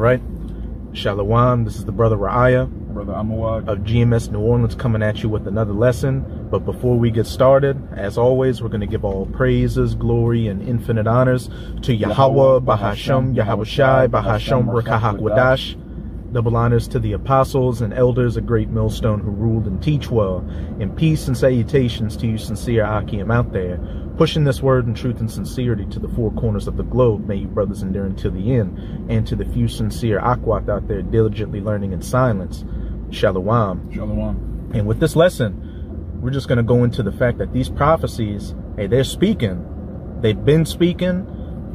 right? Shalom, this is the brother Ra'aya Brother Amawad. of GMS New Orleans coming at you with another lesson. But before we get started, as always, we're going to give all praises, glory, and infinite honors to Yahweh, Bahasham, Yahawashi, Bahasham, Rakahakwadash. Double honors to the apostles and elders of Great Millstone who ruled and teach well. And peace and salutations to you sincere Akim out there. Pushing this word in truth and sincerity to the four corners of the globe. May you brothers endure until the end. And to the few sincere Akwat out there diligently learning in silence. Shalom. Shalom. And with this lesson, we're just going to go into the fact that these prophecies, hey, they're speaking. They've been speaking,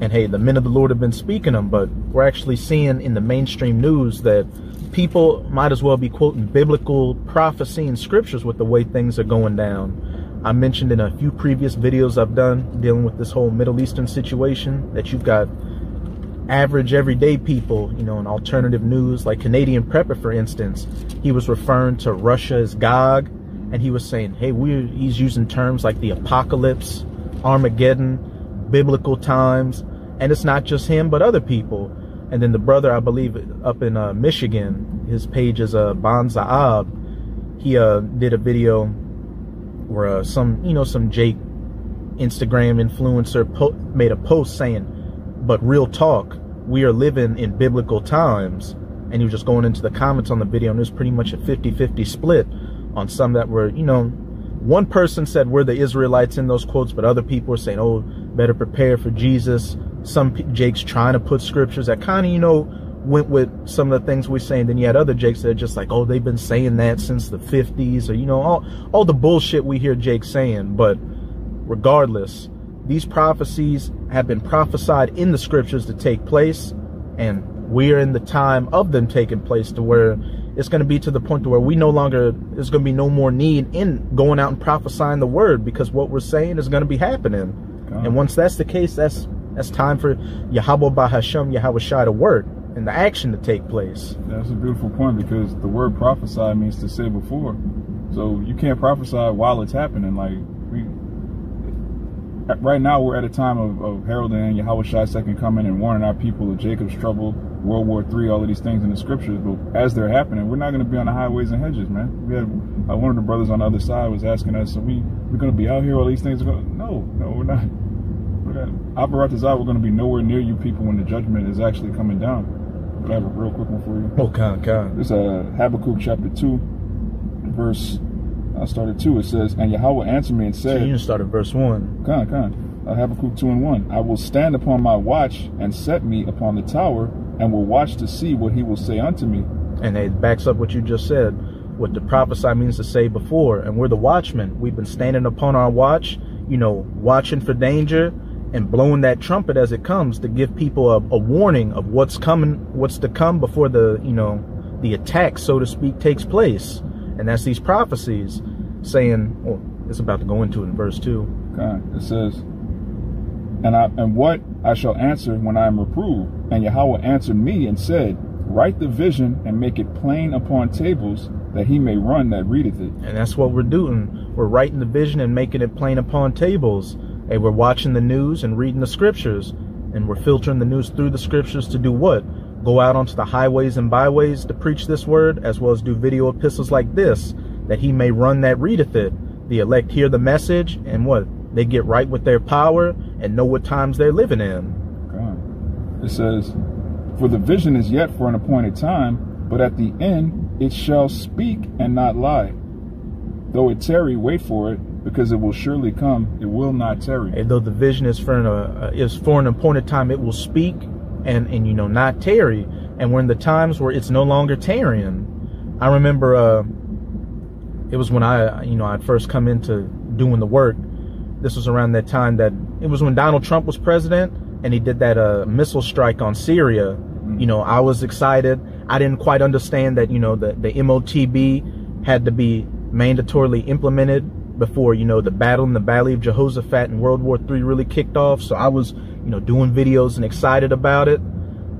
and hey, the men of the Lord have been speaking them, but we're actually seeing in the mainstream news that people might as well be quoting biblical prophecy and scriptures with the way things are going down. I mentioned in a few previous videos I've done dealing with this whole Middle Eastern situation that you've got average everyday people, you know, in alternative news, like Canadian Prepper, for instance, he was referring to Russia as Gog, and he was saying, hey, we're, he's using terms like the apocalypse, Armageddon, biblical times, and it's not just him, but other people. And then the brother, I believe, up in uh, Michigan, his page is uh, Bon Zaab. He uh, did a video where uh, some, you know, some Jake Instagram influencer made a post saying, but real talk, we are living in biblical times. And he was just going into the comments on the video, and there's pretty much a 50 50 split on some that were, you know, one person said we're the Israelites in those quotes, but other people are saying, oh, better prepare for Jesus. Some Jake's trying to put scriptures that kind of, you know, went with some of the things we're saying. Then you had other Jakes that are just like, oh, they've been saying that since the 50s, or, you know, all, all the bullshit we hear Jake saying. But regardless, these prophecies have been prophesied in the scriptures to take place, and we're in the time of them taking place to where it's going to be to the point where we no longer there's going to be no more need in going out and prophesying the word because what we're saying is going to be happening. God. And once that's the case, that's that's time for Yahweh Bahasham Yahawashi to work and the action to take place. That's a beautiful point because the word prophesy means to say before. So you can't prophesy while it's happening. Like we right now we're at a time of, of heralding Yahweh second coming and warning our people of Jacob's trouble, World War Three, all of these things in the scriptures. But as they're happening, we're not going to be on the highways and hedges, man. We had uh, one of the brothers on the other side was asking us, "Are we we're going to be out here? All these things are going?" No, no, we're not. We're not. Azar, we're going to be nowhere near you people when the judgment is actually coming down. But I have a real quick one for you. Oh, God, God. This uh, Habakkuk chapter 2, verse, I started 2. It says, And Yahweh answered me and So you said, can start at verse 1. Come, come. Uh, Habakkuk 2 and 1. I will stand upon my watch and set me upon the tower and will watch to see what he will say unto me. And it backs up what you just said. What the prophesy means to say before. And we're the watchmen. We've been standing upon our watch, you know, watching for danger and blowing that trumpet as it comes to give people a, a warning of what's coming, what's to come before the, you know, the attack, so to speak, takes place. And that's these prophecies saying, oh, it's about to go into it in verse 2. Okay. It says, and, I, and what I shall answer when I am reproved. And Yahweh answered me and said, Write the vision and make it plain upon tables, that he may run that readeth it. And that's what we're doing. We're writing the vision and making it plain upon tables. And we're watching the news and reading the scriptures. And we're filtering the news through the scriptures to do what? Go out onto the highways and byways to preach this word, as well as do video epistles like this, that he may run that readeth it. The elect hear the message and what? They get right with their power and know what times they're living in. God. It says, For the vision is yet for an appointed time, but at the end it shall speak and not lie. Though it tarry, wait for it, because it will surely come. It will not tarry. And though the vision is for an uh, is for an appointed time, it will speak and and you know not tarry. And we're in the times where it's no longer tarrying. I remember uh, it was when I you know I'd first come into doing the work. This was around that time that it was when Donald Trump was president and he did that uh, missile strike on Syria. You know, I was excited. I didn't quite understand that you know the the MOTB had to be mandatorily implemented before you know the battle in the Valley of Jehoshaphat in World War III really kicked off. So I was you know doing videos and excited about it.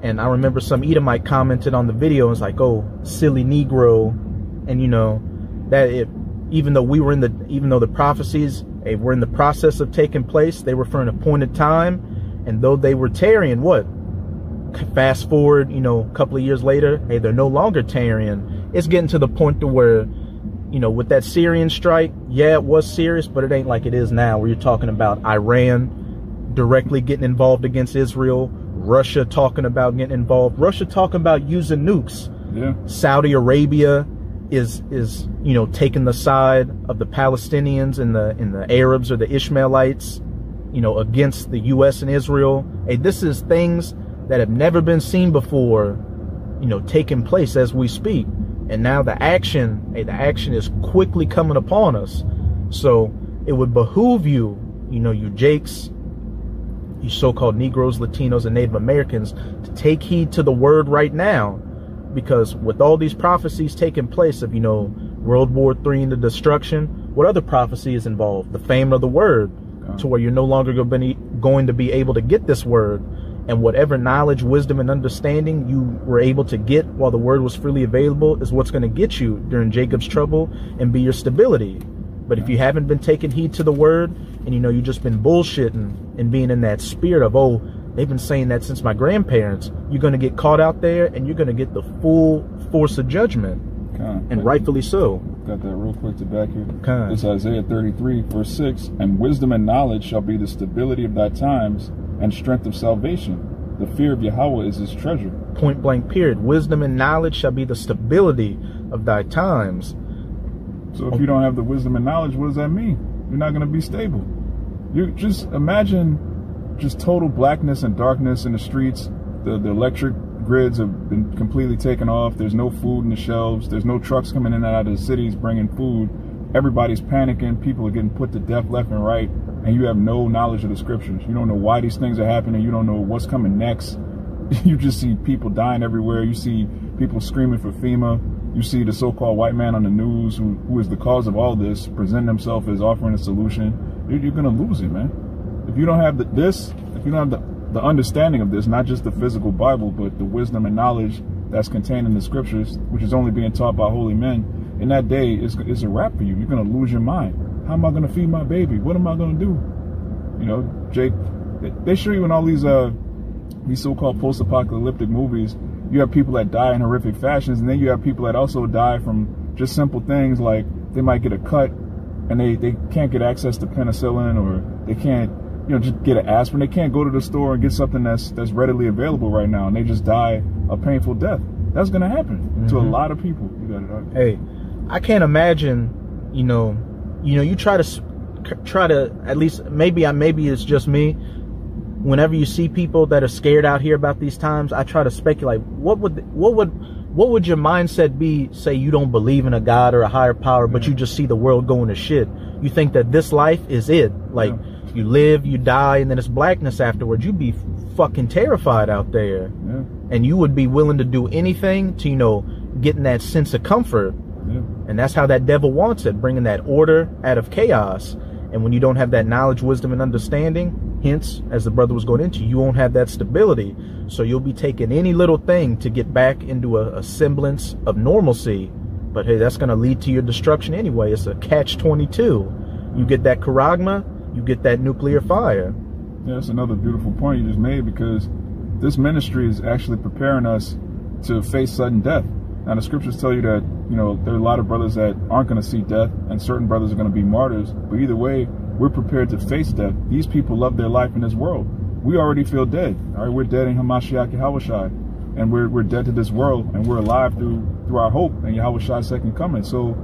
And I remember some Edomite commented on the video and was like, "Oh, silly Negro," and you know that it, even though we were in the even though the prophecies were in the process of taking place, they were for an appointed time, and though they were tarrying, what fast forward, you know, a couple of years later, hey, they're no longer tearing. It's getting to the point to where, you know, with that Syrian strike, yeah, it was serious, but it ain't like it is now, where you're talking about Iran directly getting involved against Israel, Russia talking about getting involved, Russia talking about using nukes. Yeah. Saudi Arabia is is you know taking the side of the Palestinians and the and the Arabs or the Ishmaelites, you know, against the U.S. and Israel. Hey, this is things that have never been seen before, you know, taking place as we speak. And now the action, hey, the action is quickly coming upon us. So it would behoove you, you know, you Jakes, you so-called Negroes, Latinos, and Native Americans to take heed to the word right now. Because with all these prophecies taking place of, you know, World War III and the destruction, what other prophecy is involved? The fame of the word, to where you're no longer going to be able to get this word and whatever knowledge, wisdom, and understanding you were able to get while the word was freely available is what's going to get you during Jacob's trouble and be your stability. But if you haven't been taking heed to the word and you know you've just been bullshitting and being in that spirit of, oh, they've been saying that since my grandparents, you're going to get caught out there and you're going to get the full force of judgment. and rightfully so. Got that real quick to back you. It's Isaiah 33, verse 6. And wisdom and knowledge shall be the stability of thy times and strength of salvation. The fear of Yahweh is his treasure. Point blank, period. Wisdom and knowledge shall be the stability of thy times. So if you don't have the wisdom and knowledge, what does that mean? You're not going to be stable. You just imagine just total blackness and darkness in the streets. The, the electric grids have been completely taken off. There's no food in the shelves. There's no trucks coming in and out of the cities bringing food. Everybody's panicking. People are getting put to death left and right and you have no knowledge of the scriptures. You don't know why these things are happening. You don't know what's coming next. You just see people dying everywhere. You see people screaming for FEMA. You see the so-called white man on the news who, who is the cause of all this present himself as offering a solution. You're, you're going to lose it, man. If you don't have the, this, if you don't have the, the understanding of this, not just the physical Bible, but the wisdom and knowledge that's contained in the scriptures, which is only being taught by holy men, in that day, it's, it's a wrap for you. You're going to lose your mind. How am I going to feed my baby? What am I going to do? You know, Jake, they show you in all these uh these so-called post-apocalyptic movies, you have people that die in horrific fashions, and then you have people that also die from just simple things like they might get a cut and they, they can't get access to penicillin or they can't you know just get an aspirin. They can't go to the store and get something that's that's readily available right now, and they just die a painful death. That's gonna happen mm-hmm. to a mm-hmm. lot of people. You got it. Hey, I can't imagine, you know, you know, you try to try to at least maybe I maybe it's just me. Whenever you see people that are scared out here about these times, I try to speculate what would what would what would your mindset be? Say you don't believe in a God or a higher power, but you just see the world going to shit. You think that this life is it? Like yeah. You live, you die, and then it's blackness afterwards. You'd be fucking terrified out there, yeah. and you would be willing to do anything to you know getting that sense of comfort yeah. And that's how that devil wants it, bringing that order out of chaos. And when you don't have that knowledge, wisdom, and understanding, hence, as the brother was going into, you won't have that stability. So you'll be taking any little thing to get back into a, a semblance of normalcy. But hey, that's going to lead to your destruction anyway. It's a catch 22. You get that charagma, you get that nuclear fire. Yeah, that's another beautiful point you just made because this ministry is actually preparing us to face sudden death. Now, the scriptures tell you that, you know, there are a lot of brothers that aren't going to see death, and certain brothers are going to be martyrs. But either way, we're prepared to face death. These people love their life in this world. We already feel dead. All right, we're dead in Hamashiach Yahawashi, and we're, we're dead to this world, and we're alive through through our hope and Yahushua's second coming. So,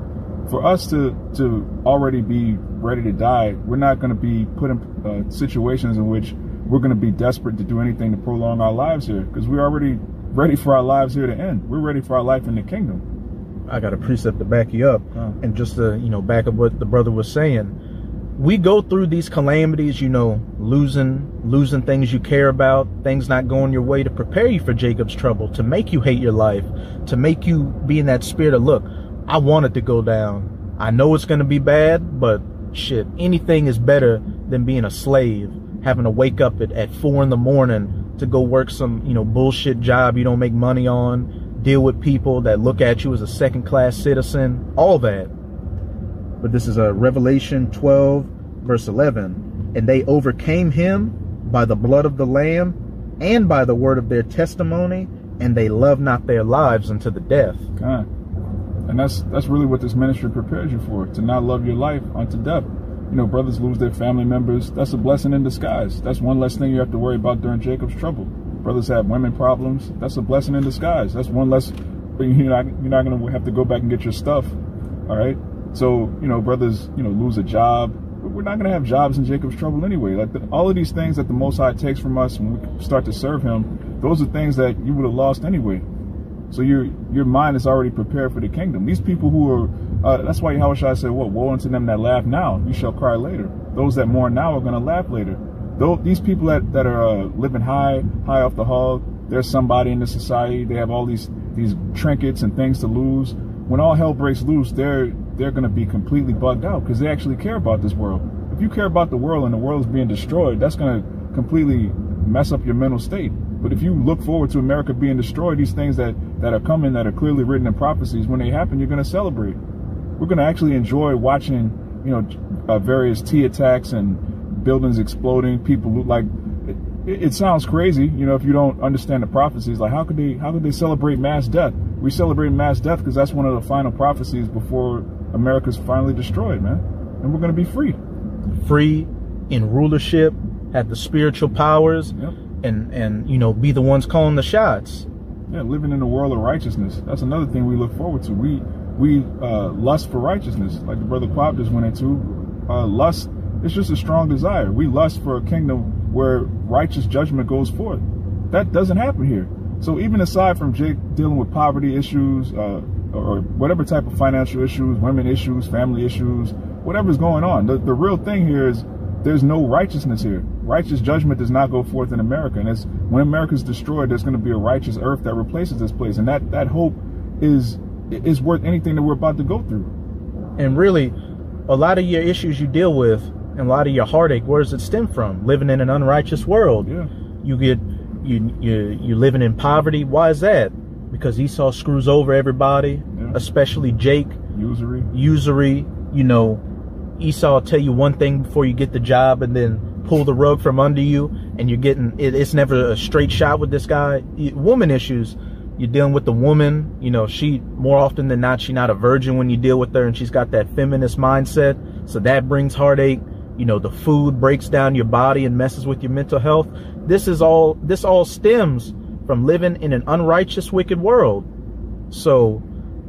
for us to to already be ready to die, we're not going to be put in uh, situations in which we're going to be desperate to do anything to prolong our lives here, because we are already ready for our lives here to end. We're ready for our life in the kingdom. I got a precept to back you up, and just to you know back up what the brother was saying. We go through these calamities, you know, losing losing things you care about, things not going your way to prepare you for Jacob's trouble, to make you hate your life, to make you be in that spirit of look, I want it to go down. I know it's going to be bad, but shit, anything is better than being a slave, having to wake up at, at four in the morning to go work some, you know, bullshit job you don't make money on, deal with people that look at you as a second class citizen, all that. But this is a Revelation 12, verse 11. And they overcame him by the blood of the Lamb and by the word of their testimony, and they loved not their lives unto the death. God. And that's that's really what this ministry prepares you for, to not love your life unto death. You know, brothers lose their family members. That's a blessing in disguise. That's one less thing you have to worry about during Jacob's trouble. Brothers have women problems. That's a blessing in disguise. That's one less you're not you're not gonna have to go back and get your stuff. All right. So you know, brothers, you know, lose a job. We're not gonna have jobs in Jacob's trouble anyway. Like the, all of these things that the Most High takes from us when we start to serve Him, those are things that you would have lost anyway. So your your mind is already prepared for the kingdom. These people who are uh, that's why Yahushua said, "What woe unto them that laugh now, you shall cry later. Those that mourn now are going to laugh later." Though these people that that are uh, living high high off the hog, there's somebody in the society. They have all these these trinkets and things to lose. When all hell breaks loose, they're they're going to be completely bugged out because they actually care about this world. If you care about the world and the world is being destroyed, that's going to completely mess up your mental state. But if you look forward to America being destroyed, these things that, that are coming that are clearly written in prophecies, when they happen, you're going to celebrate. We're going to actually enjoy watching, you know, uh, various T attacks and buildings exploding. People look like it, it, sounds crazy, you know, if you don't understand the prophecies. Like, how could they how could they celebrate mass death? We celebrate mass death because that's one of the final prophecies before America's finally destroyed, man. And we're going to be free, free in rulership, have the spiritual powers. Yep and and you know be the ones calling the shots. Yeah, living in a world of righteousness. That's another thing we look forward to. We we uh, lust for righteousness, like the brother Quab just went into. Uh, lust, it's just a strong desire. We lust for a kingdom where righteous judgment goes forth. That doesn't happen here. So even aside from Jake dealing with poverty issues, uh, or whatever type of financial issues, women issues, family issues, whatever's going on, the, the real thing here is there's no righteousness here. Righteous judgment does not go forth in America. And it's when America is destroyed, there's going to be a righteous earth that replaces this place. And that, that hope is is worth anything that we're about to go through. And really, a lot of your issues you deal with and a lot of your heartache, where does it stem from? Living in an unrighteous world. Yeah. You get you you you're living in poverty. Why is that? Because Esau screws over everybody, yeah. especially Jake. Usury. Usury, you know, Esau tell you one thing before you get the job and then pull the rug from under you and you're getting it, it's never a straight shot with this guy. Woman issues you're dealing with the woman you know she more often than not she's not a virgin when you deal with her and she's got that feminist mindset. So that brings heartache you know the food breaks down your body and messes with your mental health. This is all this all stems from living in an unrighteous wicked world. So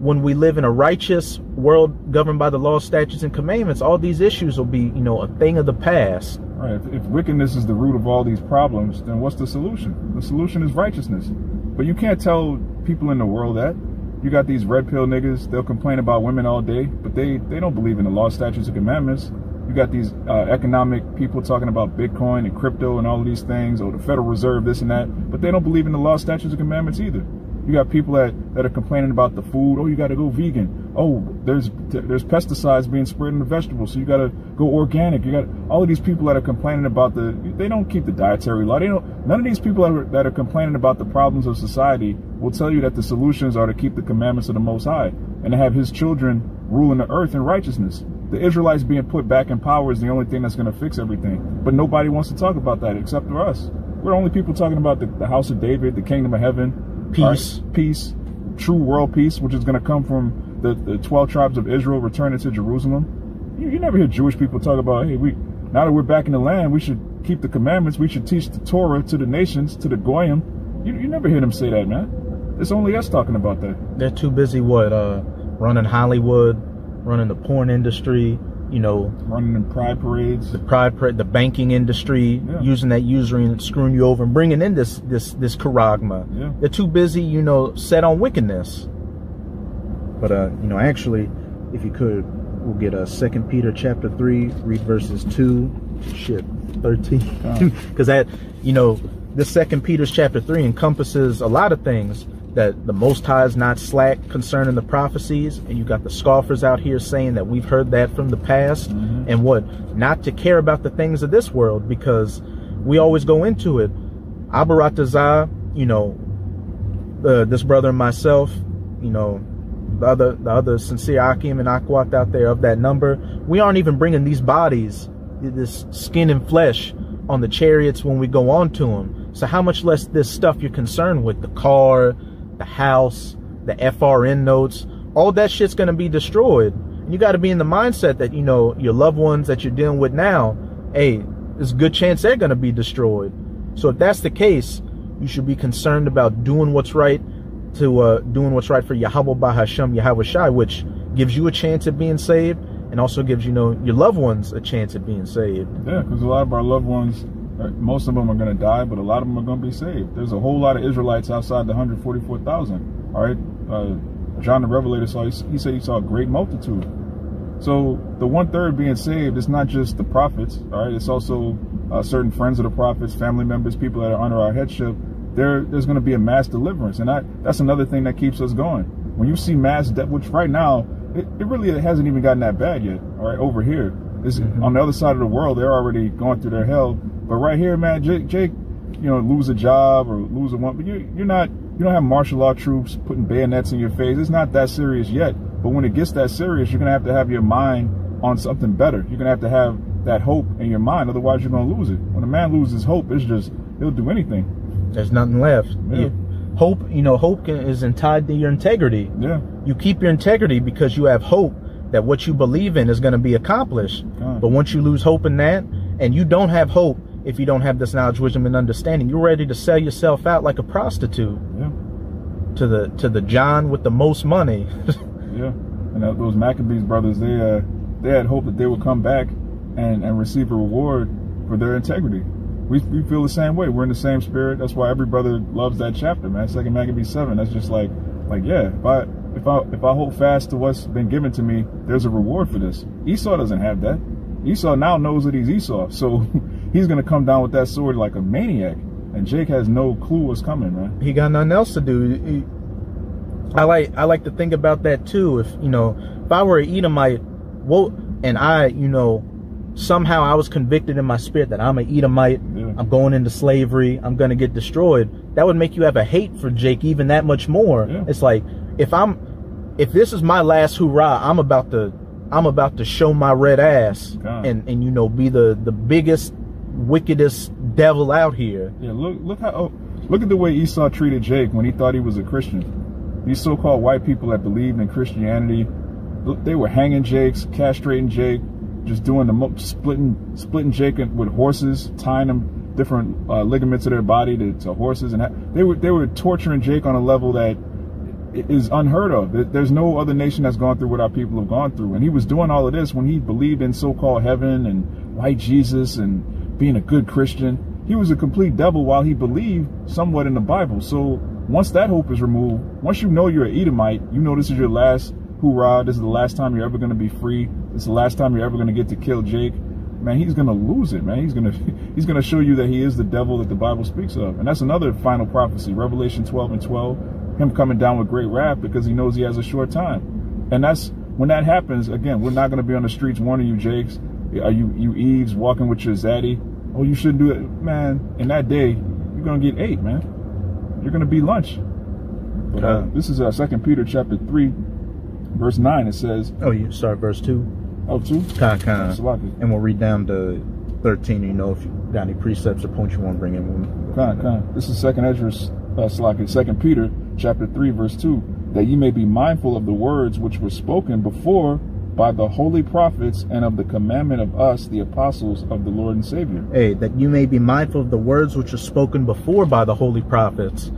when we live in a righteous world governed by the law, statutes, and commandments, all these issues will be, you know, a thing of the past. Right. If, if, wickedness is the root of all these problems, then what's the solution? The solution is righteousness. But you can't tell people in the world that. You got these red pill niggas, they'll complain about women all day, but they, they don't believe in the law, statutes, and commandments. You got these uh, economic people talking about Bitcoin and crypto and all of these things, or the Federal Reserve, this and that, but they don't believe in the law, statutes, and commandments either. You got people that, that are complaining about the food. Oh, you got to go vegan. Oh, there's there's pesticides being sprayed in the vegetables, so you got to go organic. You got all of these people that are complaining about the. They don't keep the dietary law. They don't. None of these people that are, that are complaining about the problems of society will tell you that the solutions are to keep the commandments of the Most High and to have His children ruling the earth in righteousness. The Israelites being put back in power is the only thing that's going to fix everything. But nobody wants to talk about that except for us. We're the only people talking about the, the house of David, the kingdom of heaven, peace, right? peace, true world peace, which is going to come from the, the 12 tribes of Israel returning to Jerusalem. You, you never hear Jewish people talk about, hey, we now that we're back in the land, we should keep the commandments. We should teach the Torah to the nations, to the goyim. You, you never hear them say that, man. It's only us talking about that. They're too busy, what, uh, running Hollywood, running the porn industry, you know, running in pride parades, the pride parade, the banking industry, yeah. using that usury and screwing you over and bringing in this this this charagma. Yeah. They're too busy, you know, set on wickedness. But uh, you know, actually, if you could, we'll get a uh, Second Peter chapter three, read verses two, shit, thirteen, because that, you know, this Second Peter's chapter three encompasses a lot of things that the Most High is not slack concerning the prophecies, and you got the scoffers out here saying that we've heard that from the past, mm-hmm. and what not to care about the things of this world because we always go into it. Abaratazah, you know, uh, this brother and myself, you know, the other the other sincere Akim and Akwat out there of that number, we aren't even bringing these bodies, this skin and flesh, on the chariots when we go on to them So how much less this stuff you're concerned with, the car, the house, the FRN notes, all that shit's gonna be destroyed. And you gotta be in the mindset that, you know, your loved ones that you're dealing with now, hey, there's a good chance they're gonna be destroyed. So if that's the case, you should be concerned about doing what's right to uh, doing what's right for Yahweh Bahasham Yahawashi, which gives you a chance at being saved and also gives you know your loved ones a chance at being saved. Yeah, because a lot of our loved ones, uh, most of them are going to die, but a lot of them are going to be saved. There's a whole lot of Israelites outside the 144,000. All right, uh, John the Revelator saw he said he saw a great multitude. So the one third being saved is not just the prophets. All right, it's also uh, certain friends of the prophets, family members, people that are under our headship there there's going to be a mass deliverance, and that that's another thing that keeps us going. When you see mass, death, which right now it, it really hasn't even gotten that bad yet. All right, over here, mm-hmm. on the other side of the world, they're already going through their hell. But right here, man, Jake, Jake, you know, lose a job or lose a one, but you you're not you don't have martial law troops putting bayonets in your face. It's not that serious yet. But when it gets that serious, you're gonna have to have your mind on something better. You're gonna have to have that hope in your mind. Otherwise, you're gonna lose it. When a man loses hope, it's just he'll do anything. There's nothing left. Yeah. You, hope, you know, hope is tied to your integrity. Yeah. You keep your integrity because you have hope that what you believe in is going to be accomplished. God. But once you lose hope in that, and you don't have hope if you don't have this knowledge, wisdom, and understanding, you're ready to sell yourself out like a prostitute. Yeah. To the to the John with the most money. yeah. And those Maccabees brothers, they uh, they had hope that they would come back and and receive a reward for their integrity we, we feel the same way. We're in the same spirit. That's why every brother loves that chapter, man. Second Maccabees seven. That's just like, like yeah. If I if I if I hold fast to what's been given to me, there's a reward for this. Esau doesn't have that. Esau now knows that he's Esau, so he's gonna come down with that sword like a maniac. And Jake has no clue what's coming, man. He got nothing else to do. He, I like I like to think about that too. If you know, if I were an Edomite, well, and I, you know, somehow I was convicted in my spirit that I'm an Edomite, yeah. I'm going into slavery, I'm going to get destroyed, that would make you have a hate for Jake even that much more. Yeah. It's like if I'm if this is my last hoorah, I'm about to I'm about to show my red ass God. and and you know be the the biggest wickedest devil out here. Yeah, look look how oh, look at the way Esau treated Jake when he thought he was a Christian. These so-called white people that believed in Christianity, they were hanging Jakes, castrating Jake, just doing the splitting splitting Jake with horses, tying them different uh, ligaments of their body to, to horses, and they were they were torturing Jake on a level that is unheard of. There's no other nation that's gone through what our people have gone through, and he was doing all of this when he believed in so-called heaven and white Jesus and being a good Christian. He was a complete devil while he believed somewhat in the Bible. So once that hope is removed, once you know you're an Edomite, you know this is your last hoorah, this is the last time you're ever going to be free. This is the last time you're ever going to get to kill Jake. Man, he's going to lose it, man. He's going to he's going to show you that he is the devil that the Bible speaks of. And that's another final prophecy, Revelation 12 and 12, him coming down with great wrath because he knows he has a short time. And that's when that happens, again, we're not going to be on the streets warning you, Jakes. Are you you Eves walking with your zaddy? Oh, you shouldn't do it, man. In that day, you're going to get eight, man. You're going to be lunch. But, uh, this is uh, Second Peter chapter three, verse 9, it says. Oh, you start verse 2? Oh, 2? Kind kind And we'll read down to 13. You know, if you got any precepts or points you want to bring in. Kind kind. This is second Esdras, uh, Salaki, second Peter, chapter 3, verse 2. That ye may be mindful of the words which were spoken before by the holy prophets and of the commandment of us, the apostles of the Lord and Savior. Hey, that you may be mindful of the words which were spoken before by the holy prophets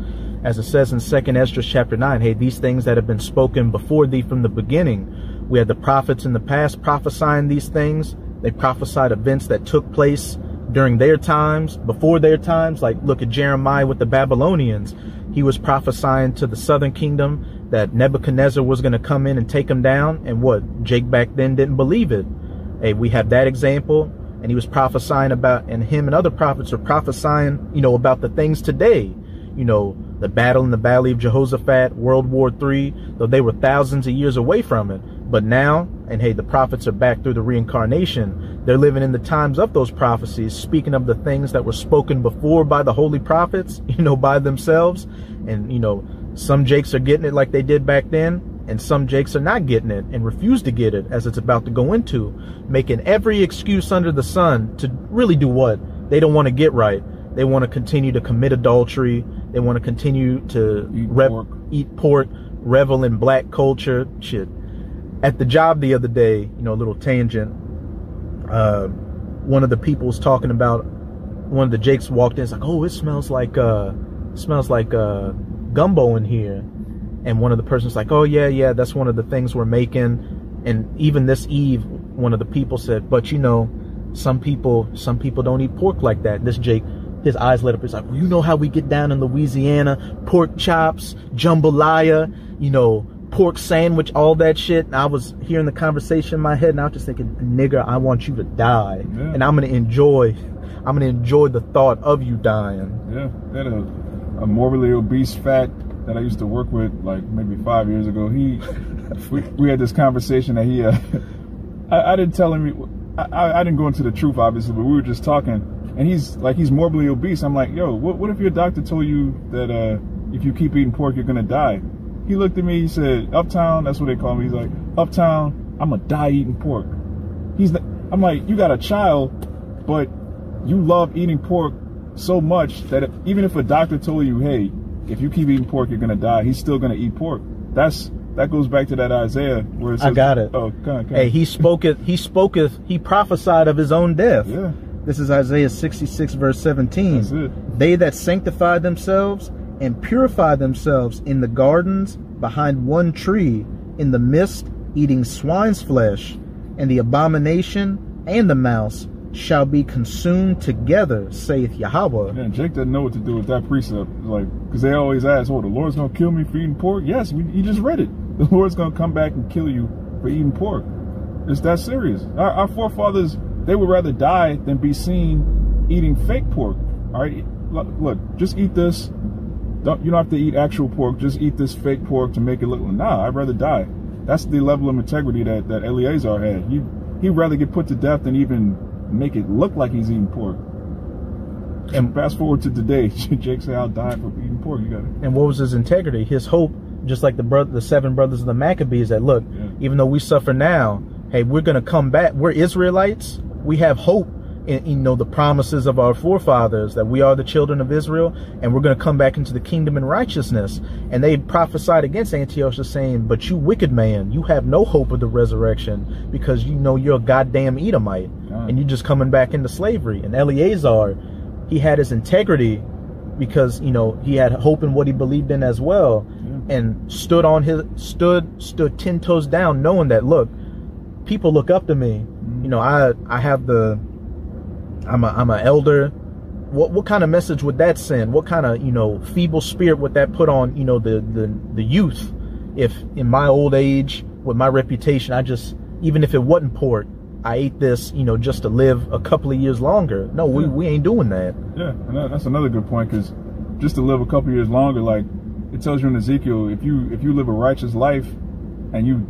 as it says in Second Esdras chapter 9, hey, these things that have been spoken before thee from the beginning. We had the prophets in the past prophesying these things. They prophesied events that took place during their times, before their times. Like look at Jeremiah with the Babylonians. He was prophesying to the southern kingdom that Nebuchadnezzar was going to come in and take him down. And what? Jake back then didn't believe it. Hey, we have that example. And he was prophesying about, and him and other prophets were prophesying, you know, about the things today. You know, the battle in the Valley of Jehoshaphat, World War III, though they were thousands of years away from it. But now, and hey, the prophets are back through the reincarnation. They're living in the times of those prophecies, speaking of the things that were spoken before by the holy prophets, you know, by themselves. And, you know, some Jakes are getting it like they did back then, and some Jakes are not getting it and refuse to get it as it's about to go into, making every excuse under the sun to really do what? They don't want to get right They want to continue to commit adultery. They want to continue to Eat rev- pork. eat pork, revel in black culture. Shit. At the job the other day, you know, a little tangent. Uh, one of the people was talking about one of the Jakes walked in. It's like, oh, it smells like uh, smells like uh, gumbo in here. And one of the persons like, oh yeah, yeah, that's one of the things we're making. And even this eve, one of the people said, but you know, some people, some people don't eat pork like that. This Jake, his eyes lit up. He's like, well, you know how we get down in Louisiana, pork chops, jambalaya, you know, pork sandwich, all that shit. And I was hearing the conversation in my head, and I was just thinking, nigga, I want you to die, Yeah. and I'm gonna enjoy, I'm gonna enjoy the thought of you dying. Yeah, had a, a morbidly obese fat that I used to work with like maybe five years ago. He, we, we had this conversation that he, uh, I, I didn't tell him, I, I, I didn't go into the truth obviously, but we were just talking, and he's like he's morbidly obese. I'm like, yo, what, what if your doctor told you that uh, if you keep eating pork, you're gonna die? He looked at me, he said, Uptown, that's what they call me. He's like, Uptown, I'm gonna die eating pork. He's, the, I'm like, you got a child, but you love eating pork so much that even if a doctor told you, hey, if you keep eating pork, you're gonna die, he's still gonna eat pork. That's that goes back to that Isaiah where it says, I got it. Oh, come on, come Hey, he spoketh, he spoketh, he prophesied of his own death. yeah, This is Isaiah 66, verse 17. that's it. They that sanctify themselves and purify themselves in the gardens behind one tree, in the midst, eating swine's flesh, and the abomination and the mouse shall be consumed together, saith Yahweh. And Jake doesn't know what to do with that precept, like, because they always ask, "Oh, the Lord's gonna kill me for eating pork?" Yes, we, you just read it. The Lord's gonna come back and kill you for eating pork. It's that serious. Our, our forefathers, they would rather die than be seen eating fake pork. All right, look, just eat this. Don't you don't have to eat actual pork. Just eat this fake pork to make it look. Nah, I'd rather die. That's the level of integrity that that Eleazar had. He he'd rather get put to death than even make it look like he's eating pork. And fast forward to today, Jake said, "I'll die for eating pork." You got it. And what was his integrity? His hope, just like the brother, the seven brothers of the Maccabees, that look, Yeah. even though we suffer now, hey, we're gonna come back. We're Israelites. We have hope you know the promises of our forefathers that we are the children of Israel, and we're gonna come back into the kingdom in righteousness. And they prophesied against Antiochus, saying, "But you wicked man, you have no hope of the resurrection because you know you're a goddamn Edomite, God. and you're just coming back into slavery." And Eleazar, he had his integrity because you know he had hope in what he believed in as well Yeah. and stood on his stood stood 10 toes down knowing that look people look up to me mm-hmm. you know i i have the i'm a i'm an elder. What what kind of message would that send? What kind of you know feeble spirit would that put on you know the the the youth? If in my old age with my reputation i just even if it wasn't pork i ate this you know just to live a couple of years longer. No we Yeah. we ain't doing that. Yeah, and that's another good point because just to live a couple years longer, like it tells you in Ezekiel, if you if you live a righteous life and you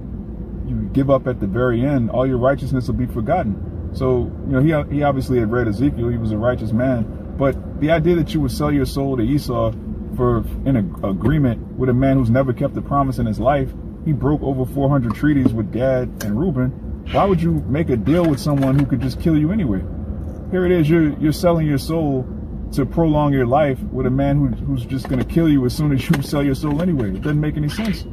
you give up at the very end, all your righteousness will be forgotten. So you know he he obviously had read Ezekiel; he was a righteous man. But the idea that you would sell your soul to Esau for in a, agreement with a man who's never kept a promise in his life, he broke over 400 treaties with Gad and Reuben. Why would you make a deal with someone who could just kill you anyway? here it is you're you're selling your soul to prolong your life with a man who, who's just going to kill you as soon as you sell your soul anyway it doesn't make any sense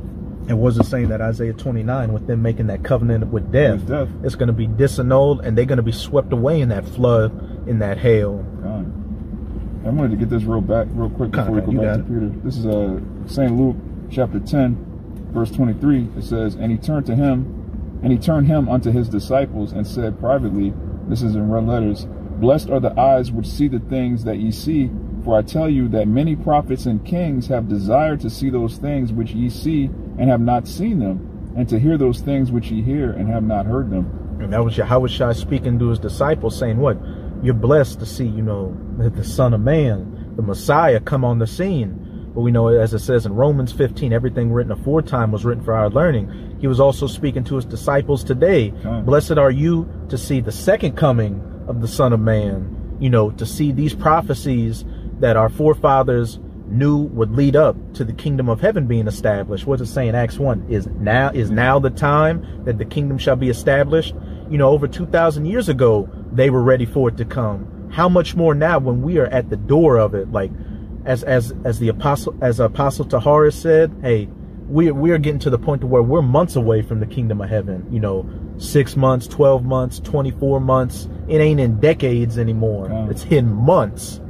And wasn't saying that Isaiah 29 with them making that covenant with death, With death. it's going to be disannulled and they're going to be swept away in that flood, in that hail. God. i wanted to get this real back real quick before we go back to it. peter this is uh st luke chapter 10 verse 23 it says and he turned to him and he turned him unto his disciples and said privately this is in red letters blessed are the eyes which see the things that ye see for i tell you that many prophets and kings have desired to see those things which ye see and have not seen them and to hear those things which ye hear and have not heard them And that was Yahushua speaking to his disciples, saying, What? You're blessed to see, you know, the Son of Man, the Messiah, come on the scene. But we know, as it says in Romans 15, everything written aforetime was written for our learning. He was also speaking to his disciples today. Okay. Blessed are you to see the second coming of the Son of Man, you know, to see these prophecies that our forefathers knew would lead up to the kingdom of heaven being established. What's it saying? Acts 1 is now is now the time that the kingdom shall be established. You know, over 2,000 years ago, they were ready for it to come. how much more now when we are at the door of it? Like, as as as the apostle as Apostle Taharis said, hey, we we are getting to the point to where we're months away from the kingdom of heaven. You know, six months, twelve months, twenty four months. It ain't in decades anymore. It's in months.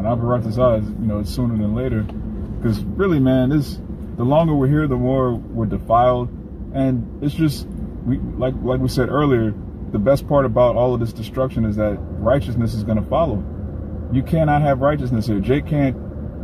And I'll be right this out, you know, sooner than later. Because really, man, this the longer we're here, the more we're defiled, and it's just we like like we said earlier. The best part about all of this destruction is that righteousness is going to follow. You cannot have righteousness here. Jake can't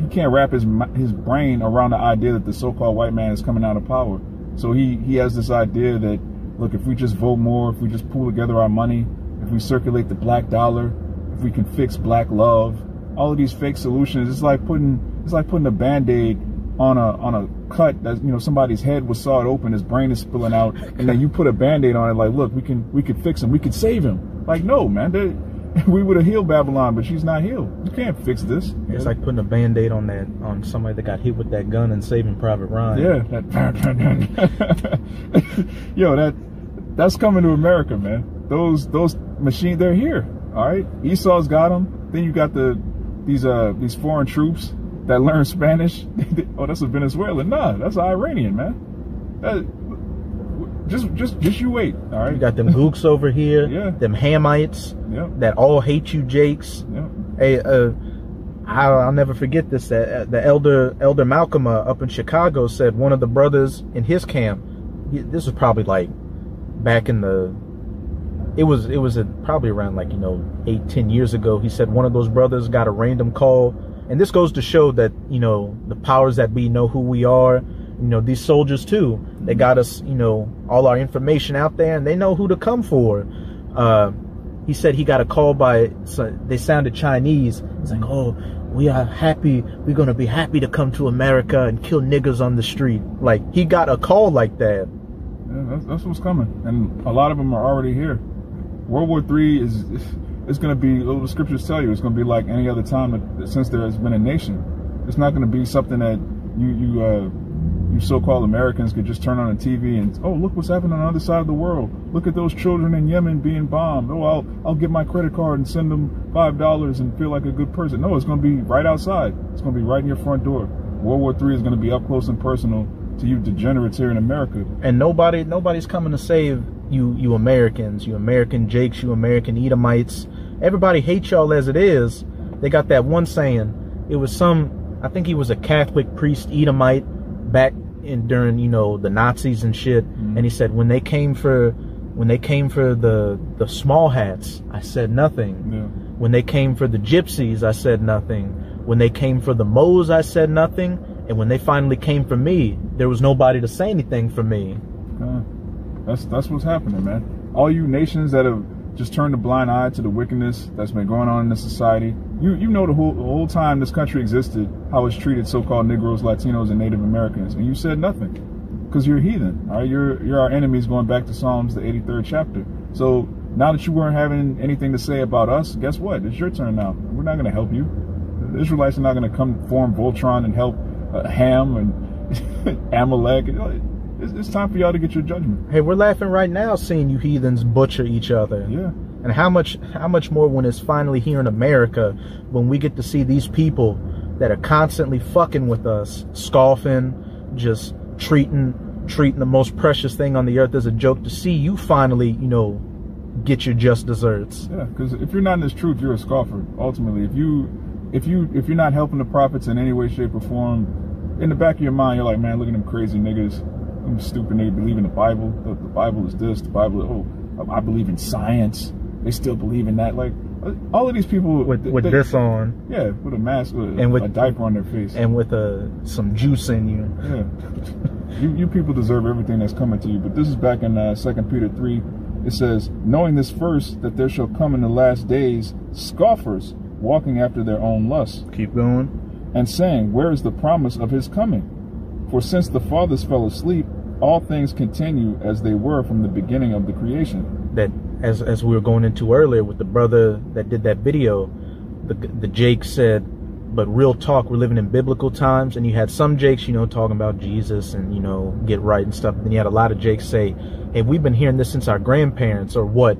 he can't wrap his his brain around the idea that the so-called white man is coming out of power. So he he has this idea that look, if we just vote more, if we just pool together our money, if we circulate the black dollar, if we can fix black love, all of these fake solutions, it's like putting it's like putting a band-aid on a on a cut that you know somebody's head was sawed open, his brain is spilling out, and then you put a band-aid on it like, look, we can we can fix him, we could save him. Like, no, man, we would have healed Babylon, but she's not healed. You can't fix this. It's like putting a band-aid on that on somebody that got hit with that gun and saving Private Ryan. Yeah, that yo, that that's coming to America, man. Those those machines, they're here. All right, Esau's got them. Then you got the these uh these foreign troops that learn Spanish. oh, that's a Venezuelan. Nah, that's an Iranian, man. That, just just just you wait. All right. You got them gooks over here. Yeah. Them Hamites. Yeah. That all hate you, Jakes. Yeah. Hey, uh, I'll, I'll never forget this. That uh, the elder Elder Malcolm uh, up in Chicago said one of the brothers in his camp. This was probably like back in the. It was it was a, probably around like you know eight ten years ago. He said one of those brothers got a random call, and this goes to show that you know the powers that be know who we are you know these soldiers too. They got us you know all our information out there and they know who to come for. Uh, he said he got a call by so they sounded chinese. It's like oh we are happy we're going to be happy to come to america and kill niggers on the street. Like he got a call like that. Yeah that's, that's what's coming. And a lot of them are already here world war three is it's going to be the scriptures tell you it's going to be like any other time since there has been a nation it's not going to be something that you you uh, you so-called Americans could just turn on the TV and oh look what's happening on the other side of the world. Look at those children in Yemen being bombed. Oh I'll I'll get my credit card and send them five dollars and feel like a good person. No, it's going to be right outside. It's going to be right in your front door. World War Three is going to be up close and personal to you degenerates here in America. And nobody nobody's coming to save you you Americans, you American Jakes, you American Edomites. Everybody hates y'all as it is. They got that one saying. It was some I think he was a Catholic priest Edomite back in during you know the Nazis and shit, mm-hmm. and he said when they came for when they came for the the small hats, I said nothing. Yeah. When they came for the gypsies, I said nothing. When they came for the Moes, I said nothing. And when they finally came for me, there was nobody to say anything for me. Uh, that's that's what's happening, man. All you nations that have just turned a blind eye to the wickedness that's been going on in the society. You you know the whole the whole time this country existed, how it's treated so-called Negroes, Latinos, and Native Americans, and you said nothing because you're heathen. All right, you're you're our enemies going back to Psalms the 83rd chapter. So now that you weren't having anything to say about us, guess what? It's your turn now. We're not going to help you. The Israelites are not going to come form Voltron and help uh, Ham and Amalek. It's, it's, time for y'all to get your judgment. Hey, we're laughing right now seeing you heathens butcher each other. Yeah. And how much how much more when it's finally here in America when we get to see these people that are constantly fucking with us, scoffing, just treating treating the most precious thing on the earth as a joke to see you finally, you know, get your just desserts. Yeah, because if you're not in this truth, you're a scoffer. Ultimately, if you if you if you're not helping the prophets in any way, shape, or form, in the back of your mind, you're like, man, look at them crazy niggas I'm stupid. They believe in the Bible. The, the Bible is this. The Bible. Oh, I believe in science. They still believe in that. Like all of these people with with they, this on. Yeah, with a mask with, and with a diaper on their face and with a some juice in you. Yeah, you you people deserve everything that's coming to you. But this is back in uh, Second Peter three. It says, knowing this first, that there shall come in the last days scoffers walking after their own lusts. Keep going. And saying, Where is the promise of his coming? For since the fathers fell asleep, all things continue as they were from the beginning of the creation. That, as as we were going into earlier with the brother that did that video, the the Jake said, but real talk, we're living in biblical times, and you had some Jakes, you know, talking about Jesus and you know get right and stuff. And then you had a lot of Jakes say, "Hey, we've been hearing this since our grandparents," or what?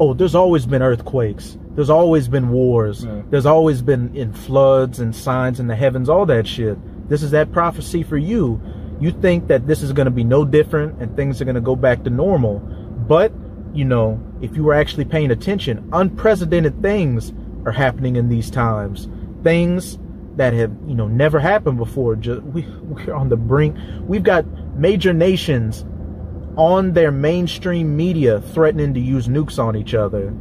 oh, there's always been earthquakes. There's always been wars. Yeah. There's always been in floods and signs in the heavens, all that shit. This is that prophecy for you. You think that this is going to be no different and things are going to go back to normal. But, you know, if you were actually paying attention, unprecedented things are happening in these times. Things that have, you know, never happened before. Just, we, we're on the brink. We've got major nations on their mainstream media threatening to use nukes on each other.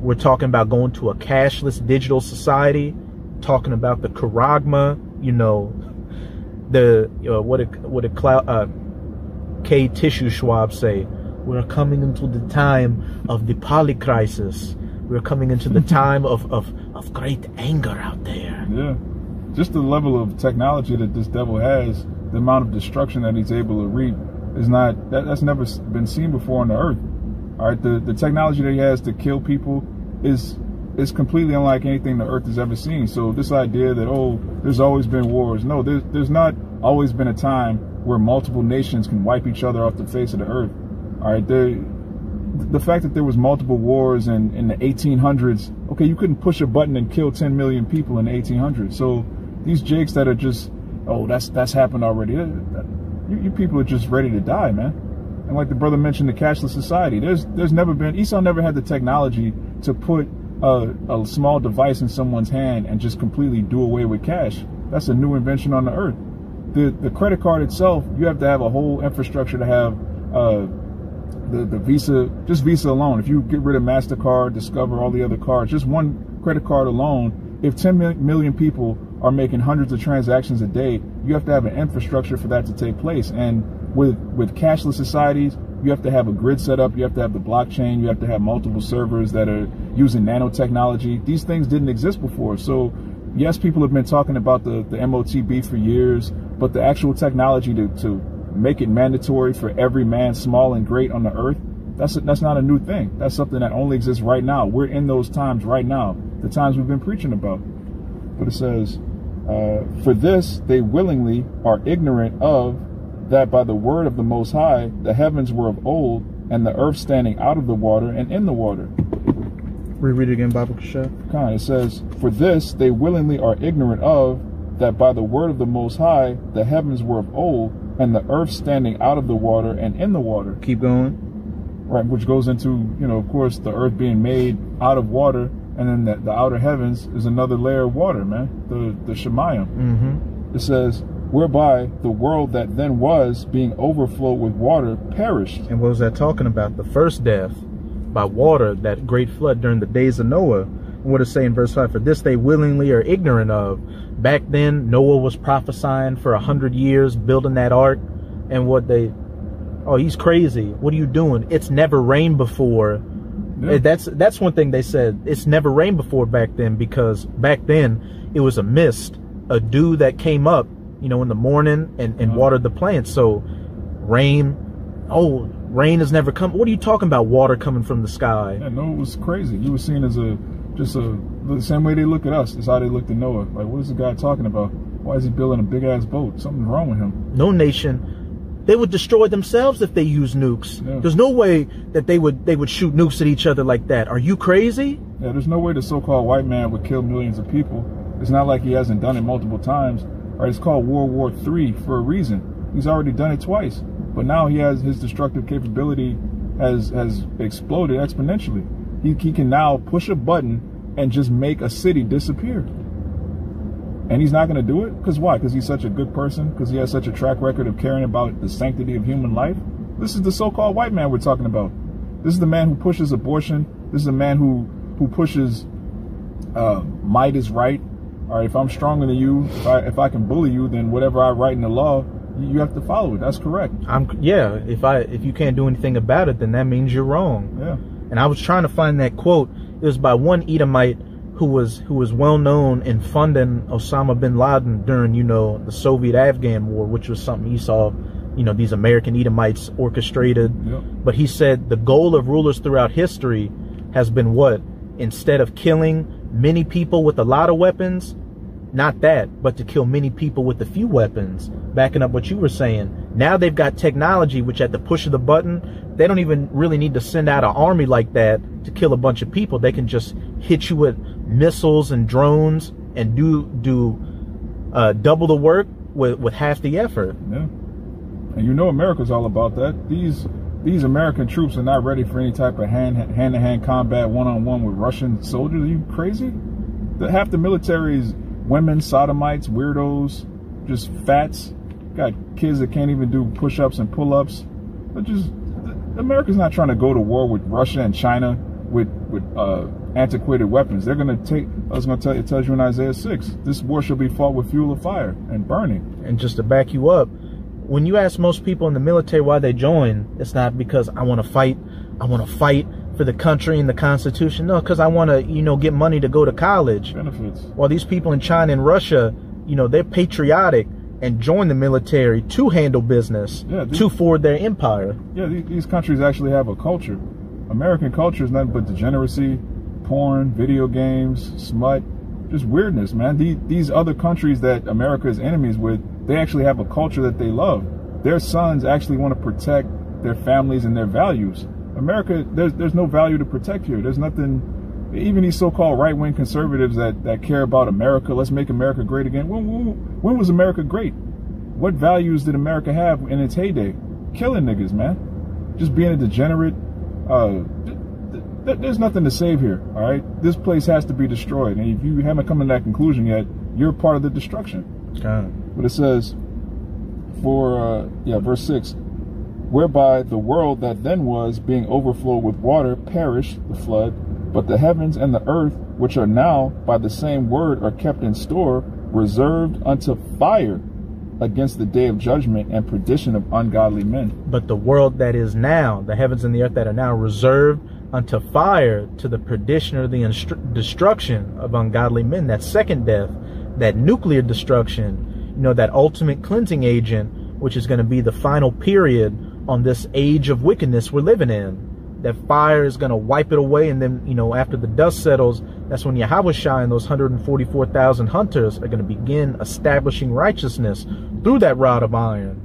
We're talking about going to a cashless digital society, talking about the charagma, you know, the uh, what did what did Klaus uh, K Tissue Schwab say? We're coming into the time of the poly crisis. We're coming into the time of, of, of great anger out there. Yeah. Just the level of technology that this devil has, the amount of destruction that he's able to reap is not that, that's never been seen before on the earth. All right, the the technology that he has to kill people is is completely unlike anything the earth has ever seen. So this idea that oh, there's always been wars, no, there's there's not always been a time where multiple nations can wipe each other off the face of the earth. All right, the the fact that there was multiple wars in, in the 1800s, okay, you couldn't push a button and kill 10 million people in the 1800s. So these jakes that are just, oh, that's that's happened already. You, you people are just ready to die, man. And like the brother mentioned, the cashless society. There's there's never been Esau never had the technology to put a, a small device in someone's hand and just completely do away with cash. That's a new invention on the earth. The the credit card itself, you have to have a whole infrastructure to have uh, the the Visa, just Visa alone. If you get rid of Mastercard, Discover, all the other cards, just one credit card alone, if 10 million people are making hundreds of transactions a day, you have to have an infrastructure for that to take place. And with with cashless societies, you have to have a grid set up, you have to have the blockchain, you have to have multiple servers that are using nanotechnology. These things didn't exist before. So yes, people have been talking about the, the MOTB for years, but the actual technology to, to make it mandatory for every man, small and great on the earth, that's, a, that's not a new thing. That's something that only exists right now. We're in those times right now, the times we've been preaching about. But it says, uh, for this they willingly are ignorant of that by the word of the Most High the heavens were of old, and the earth standing out of the water and in the water. Reread it again, Bible Kasha. Kind. It says, For this they willingly are ignorant of that by the word of the Most High the heavens were of old, and the earth standing out of the water and in the water. Keep going. Right, which goes into, you know, of course, the earth being made out of water, and then the, the outer heavens is another layer of water, man. The the Shemayim. Mm-hmm. It says, whereby the world that then was, being overflowed with water, perished. And what was that talking about? The first death by water, that great flood during the days of Noah. And what it say in verse 5? For this they willingly are ignorant of. Back then, Noah was prophesying for a hundred years, building that ark. And what they, oh, he's crazy. What are you doing? It's never rained before. Yeah. That's that's one thing they said. It's never rained before back then because back then it was a mist, a dew that came up, you know, in the morning and, and Uh-huh. watered the plants. So rain, oh, rain has never come. What are you talking about? Water coming from the sky? Yeah, Noah was crazy. He was seen as a just a the same way they look at us. Is how they looked at Noah. Like, what is the guy talking about? Why is he building a big ass boat? Something's wrong with him. No nation, they would destroy themselves if they use nukes. Yeah. There's no way that they would they would shoot nukes at each other like that. Are you crazy? Yeah, there's no way the so-called white man would kill millions of people. It's not like he hasn't done it multiple times. Right? It's called World War III for a reason. He's already done it twice, but now he has his destructive capability has has exploded exponentially. He he can now push a button and just make a city disappear. And he's not going to do it because why? Because he's such a good person. Because he has such a track record of caring about the sanctity of human life. This is the so-called white man we're talking about. This is the man who pushes abortion. This is the man who who pushes uh, might is right. All right, if I'm stronger than you, if I if I can bully you, then whatever I write in the law, you, have to follow it. That's correct. I'm yeah. If I if you can't do anything about it, then that means you're wrong. Yeah. And I was trying to find that quote. It was by one Edomite who was who was well known in funding Osama bin Laden during you know the Soviet Afghan War, which was something you saw, you know, these American Edomites orchestrated. Yep. But he said the goal of rulers throughout history has been what? Instead of killing many people with a lot of weapons, not that, but to kill many people with a few weapons. Backing up what you were saying, Now they've got technology, which at the push of the button, they don't even really need to send out an army like that to kill a bunch of people. They can just hit you with missiles and drones and do do uh, double the work with with half the effort. Yeah, and you know America's all about that. These these American troops are not ready for any type of hand hand to hand combat one on one with Russian soldiers. Are you crazy? The, half the military is women, sodomites, weirdos, just fats. Got kids that can't even do push ups and pull ups. But just America's not trying to go to war with Russia and China with with uh, antiquated weapons. They're going to take. I was going to tell you. It tells you in Isaiah six. This war shall be fought with fuel of fire and burning. And just to back you up, when you ask most people in the military why they join, it's not because I want to fight. I want to fight for the country and the Constitution. No, because I want to, you know, get money to go to college. Benefits. While these people in China and Russia, you know, they're patriotic and join the military to handle business, yeah, these, to forward their empire. Yeah, these, these countries actually have a culture. American culture is nothing but degeneracy, porn, video games, smut, just weirdness, man. These, these other countries that America is enemies with, they actually have a culture that they love. Their sons actually want to protect their families and their values. America, there's there's no value to protect here. There's nothing. Even these so-called right-wing conservatives that, that care about America, let's make America great again. When, when, when was America great? What values did America have in its heyday? Killing niggas, man. Just being a degenerate. Uh, there's nothing to save here. All right, this place has to be destroyed. And if you haven't come to that conclusion yet, you're part of the destruction. But it says, for uh, yeah, verse six, whereby the world that then was, being overflowed with water, perished the flood. But the heavens and the earth, which are now by the same word, are kept in store, reserved unto fire against the day of judgment and perdition of ungodly men. But the world that is now, the heavens and the earth that are now reserved unto fire to the perdition or the destruction of ungodly men, that second death, that nuclear destruction, you know, that ultimate cleansing agent, which is going to be the final period on this age of wickedness we're living in. That fire is going to wipe it away, and then, you know, after the dust settles, that's when Yahawah and those 144,000 hunters are going to begin establishing righteousness through that rod of iron.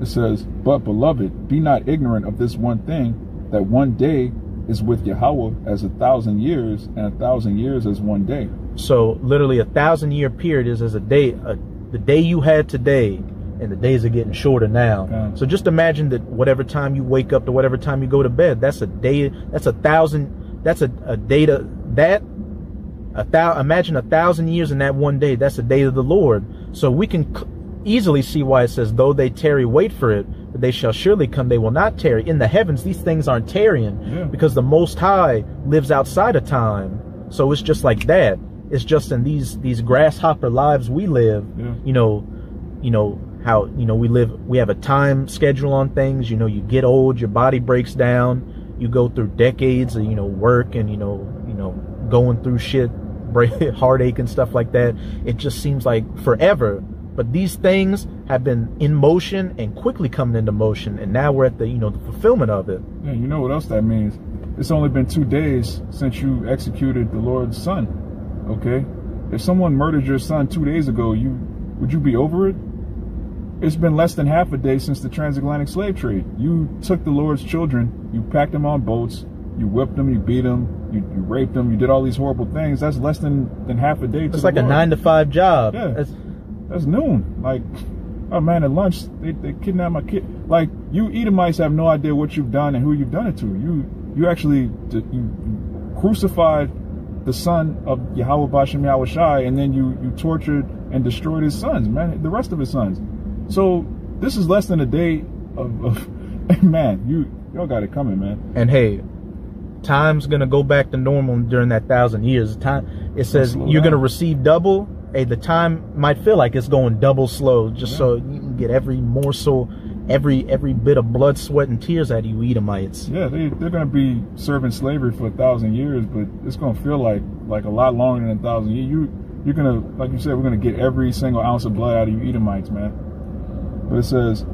it says, But beloved, be not ignorant of this one thing, that one day is with Yahawah as a thousand years, and a thousand years as one day. So literally a thousand year period is as a day, a, the day you had today, and the days are getting shorter now. So just imagine that whatever time you wake up to whatever time you go to bed, that's a day, that's a thousand, that's a, a day to, that, a thou, imagine a thousand years in that one day, that's a day of the Lord. So we can easily see why it says, though they tarry, wait for it, but they shall surely come, they will not tarry. In the heavens, these things aren't tarrying yeah. because the Most High lives outside of time. So it's just like that. It's just in these these grasshopper lives we live. Yeah. You know, you know how you know we live. We have a time schedule on things. You know, you get old, your body breaks down. You go through decades of you know work and you know you know going through shit, heartache and stuff like that. It just seems like forever but these things have been in motion and quickly coming into motion, and now we're at the you know the fulfillment of it. Yeah, you know what else that means? It's only been two days since you executed the Lord's son. Okay, if someone murdered your son two days ago, you would you be over it? It's been less than half a day since the transatlantic slave trade. You took the Lord's children, you packed them on boats, you whipped them, you beat them, you, you raped them, you did all these horrible things. That's less than, than half a day. It's like Lord. a nine to five job. Yeah. That's, that's noon. Like, oh man, at lunch they, they kidnapped my kid. Like, you Edomites have no idea what you've done and who you've done it to. You you actually you crucified the son of Yahawah Bashem Yahawashi, and then you you tortured and destroyed his sons, man, the rest of his sons. So this is less than a day of, of man. You y'all got it coming, man. And hey, time's gonna go back to normal during that thousand years. Time it says you're down. gonna receive double hey, the time might feel like it's going double slow, just yeah. so you can get every morsel, every every bit of blood, sweat, and tears out of you Edomites. Yeah, they they're gonna be serving slavery for a thousand years, but it's gonna feel like like a lot longer than a thousand years. You you're gonna like you said, we're gonna get every single ounce of blood out of you Edomites, man. But it says.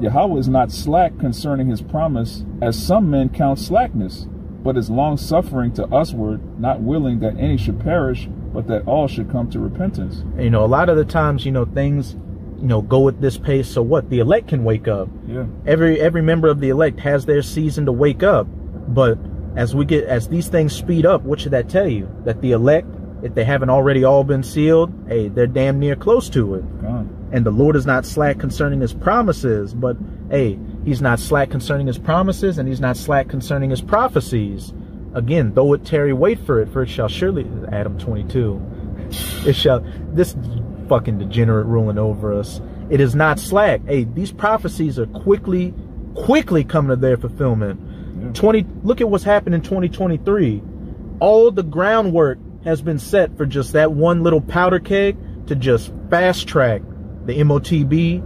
Yahawah is not slack concerning his promise, as some men count slackness, but is long suffering to usward, not willing that any should perish, but that all should come to repentance. You know, a lot of the times, you know, things you know, go at this pace. So what? The elect can wake up. Yeah. Every every member of the elect has their season to wake up. But as we get as these things speed up, what should that tell you? That the elect, if they haven't already all been sealed, hey, they're damn near close to it. God. And the Lord is not slack concerning his promises, but hey, he's not slack concerning his promises, and he's not slack concerning his prophecies. Again, though it tarry, wait for it, for it shall surely Adam 22. It shall this fucking degenerate ruling over us. It is not slack. Hey, these prophecies are quickly, quickly coming to their fulfillment. Yeah. 20 look at what's happened in 2023. All the groundwork has been set for just that one little powder keg to just fast track the MOTB,